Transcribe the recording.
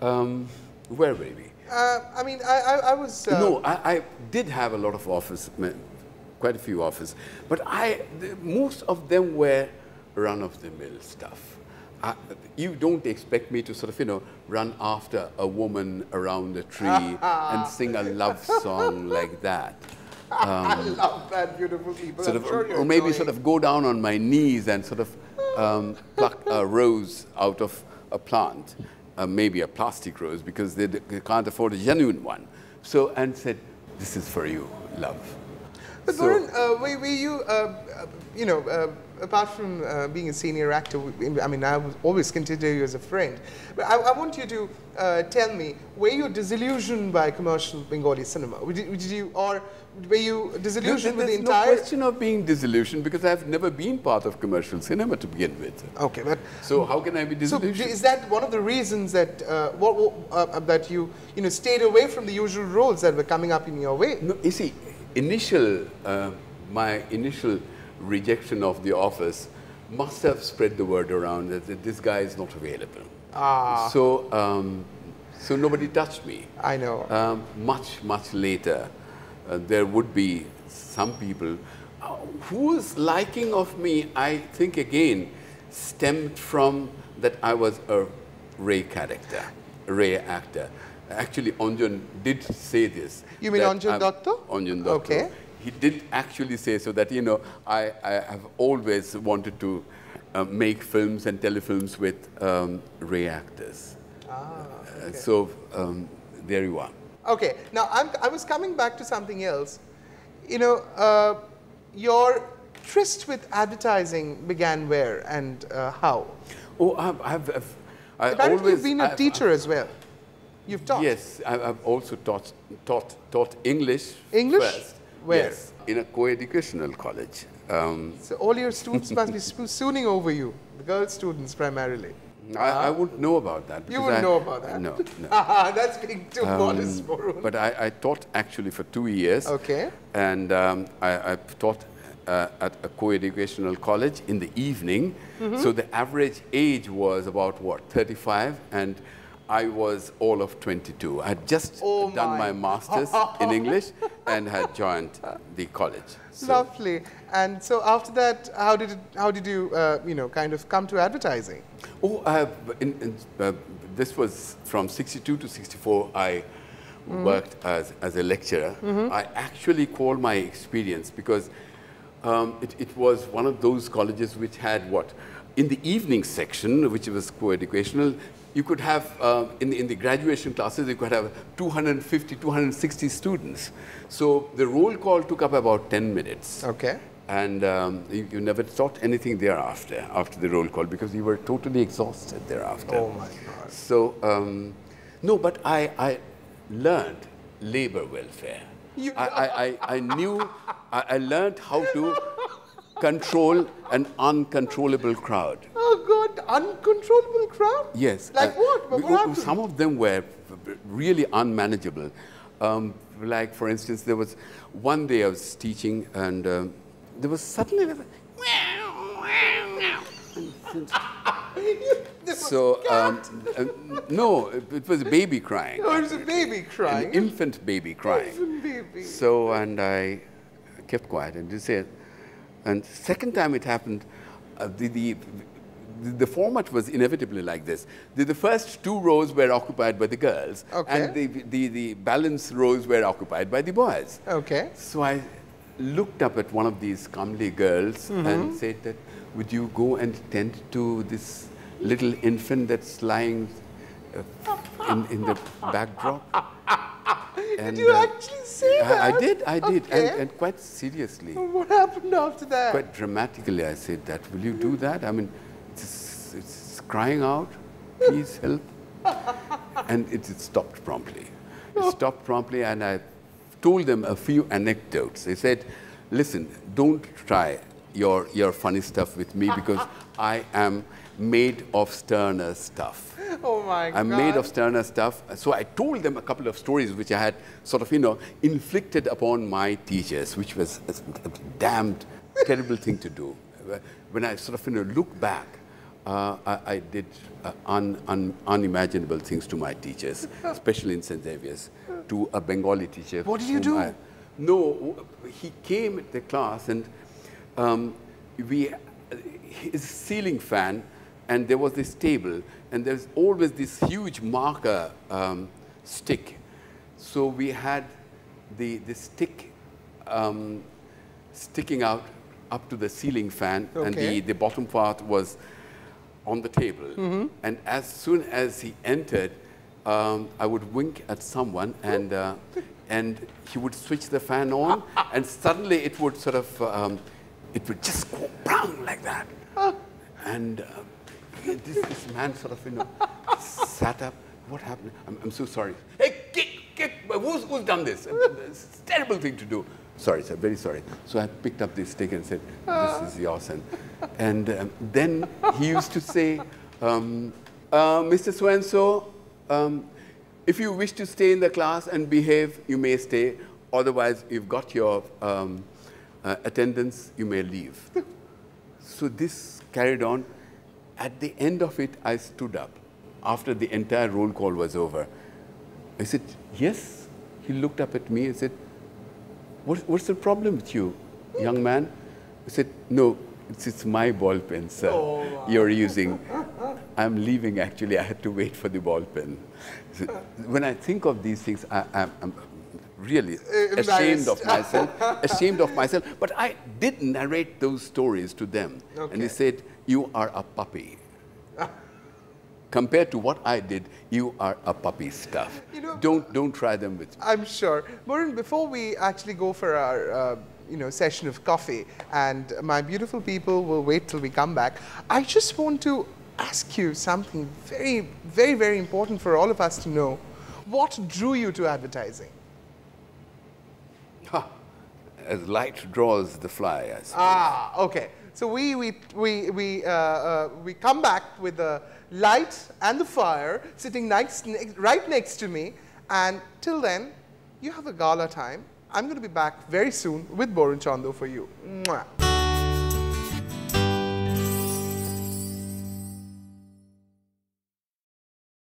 Um, where were we? Uh, I mean, I, I, I was. Uh, no, I, I, did have a lot of offers, quite a few offers, but I, the, most of them were run-of-the-mill stuff. I, you don't expect me to sort of, you know, run after a woman around a tree and sing a love song like that. Um, I love that, beautiful people. Sort of, sure or maybe sort of go down on my knees and sort of um, pluck a rose out of a plant, uh, maybe a plastic rose, because they, they, can't afford a genuine one. So, and said, this is for you, love. But so, uh, were, were, you, uh, uh you know, uh, apart from uh, being a senior actor, I mean, I always consider you as a friend. But I, I want you to uh, tell me, were you disillusioned by commercial Bengali cinema? Did, did you, or were you disillusioned with the entire? There's no question of being disillusioned because I've never been part of commercial cinema to begin with. Okay, but so how can I be disillusioned? So is that one of the reasons that uh, what, uh, that you you know stayed away from the usual roles that were coming up in your way? No, you see, initial uh, my initial rejection of the office must have spread the word around that, this guy is not available. Ah. So, um, so nobody touched me. I know. Um, much, much later, uh, there would be some people uh, whose liking of me, I think again, stemmed from that I was a Ray character, a Ray actor. Actually, Anjan did say this. You mean Anjan Datta? Anjan Datta. Okay he did actually say so that, you know, I, I have always wanted to uh, make films and telefilms with um, Ray actors. Ah, okay. uh, so um, there you are. Okay, now I'm, i was coming back to something else. You know, uh, your tryst with advertising began where and uh, how? Oh, I've, I've, I've I always, been a I've, teacher as well. You've taught. Yes, I've also taught, taught, taught English English? first. Where? Yes, in a co-educational college. Um, so all your students must be swooning over you, the girl students primarily. I, I uh-huh. wouldn't know about that. You wouldn't I, know about that? No, no. That's being too um, modest for But I, I, taught actually for two years. Okay. And um, I, I, taught uh, at a co-educational college in the evening. Mm -hmm. So the average age was about, what, 35? And I was all of 22. I had just oh done my, my master's in English and had joined the college. So. Lovely. And so after that, how did it, how did you uh, you know kind of come to advertising? Oh, in, in, uh, this was from 62 to 64. I mm worked as, as a lecturer. Mm -hmm. I actually call my experience because um, it, it was one of those colleges which had what in the evening section, which was co-educational, you could have, uh, in, in the graduation classes, you could have 250, 260 students. So the roll call took up about 10 minutes. Okay. And um, you, you, never taught anything thereafter, after the roll call, because you were totally exhausted thereafter. Oh my God. So, um, no, but I, I learned labor welfare. You I, I, I, I knew, I, I learned how to control an uncontrollable crowd. Oh God, uncontrollable crowd? Yes. Like uh, what? what? what some of them were really unmanageable. Um, like for instance, there was one day I was teaching and um, there was suddenly so um, uh, no, it, it, was a baby crying. Oh, it was a baby crying. An infant baby crying. Infant baby. So and I kept quiet and just said, and second time it happened, uh, the, the, the format was inevitably like this. The, the, first two rows were occupied by the girls, okay. and the, the, the balance rows were occupied by the boys. Okay. So I looked up at one of these comely girls mm -hmm. and said that, would you go and tend to this little infant that's lying uh, in, in the backdrop? And, did you uh, actually say that? I, I did, I did, okay. and, and, quite seriously. What happened after that? Quite dramatically, I said that. Will you do that? I mean, it's, it's crying out, please help. and it, it stopped promptly. It stopped promptly, and I told them a few anecdotes. They said, listen, don't try your, your funny stuff with me because I am made of sterner stuff. Oh my God. I'm made of sterner stuff. So I told them a couple of stories which I had sort of, you know, inflicted upon my teachers, which was a, damned terrible thing to do. When I sort of, you know, look back, uh, I, I, did uh, un, un, unimaginable things to my teachers, especially in St. Xavier's, to a Bengali teacher. What did you do? I, no, he came at the class and um, we, his ceiling fan, and there was this table, and there's always this huge marker um, stick. So we had the, the stick um, sticking out up to the ceiling fan, okay. and the, the bottom part was on the table. Mm -hmm. And as soon as he entered, um, I would wink at someone, and uh, and he would switch the fan on, and suddenly it would sort of um, it would just go bang like that. And uh, this, this man sort of you know sat up. What happened? I'm, I'm so sorry. Hey, get, get, who's, who's done this? It's a terrible thing to do. Sorry, sir, very sorry. So I picked up this stick and said, this is yours. And, and um, then he used to say, um, uh, Mr. So-and-so, um, if you wish to stay in the class and behave, you may stay. Otherwise, you've got your um, uh, attendance, you may leave. so this carried on. At the end of it, I stood up after the entire roll call was over. I said, yes. He looked up at me and said, what, what's the problem with you, young man? I said, no, it's, it's my ball pen, sir, oh, wow. you're using. I'm leaving, actually. I had to wait for the ball pen. So when I think of these things, I, am really ashamed of myself, ashamed of myself. But I did narrate those stories to them. Okay. And they said, you are a puppy compared to what I did, you are a puppy stuff. You know, don't, don't try them with me. I'm sure. Maureen, before we actually go for our uh, you know, session of coffee and my beautiful people will wait till we come back, I just want to ask you something very, very, very important for all of us to know. What drew you to advertising? As light draws the fly. Ah, okay. So we, we, we, we, uh, uh, we come back with the light and the fire sitting next, right next to me. And till then, you have a gala time. I'm going to be back very soon with Barun Chanda for you. Mwah.